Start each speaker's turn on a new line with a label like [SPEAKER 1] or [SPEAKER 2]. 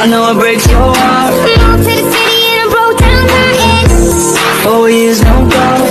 [SPEAKER 1] I know it breaks your heart.
[SPEAKER 2] Moved to the city and I broke down my ex.
[SPEAKER 1] Four years no call.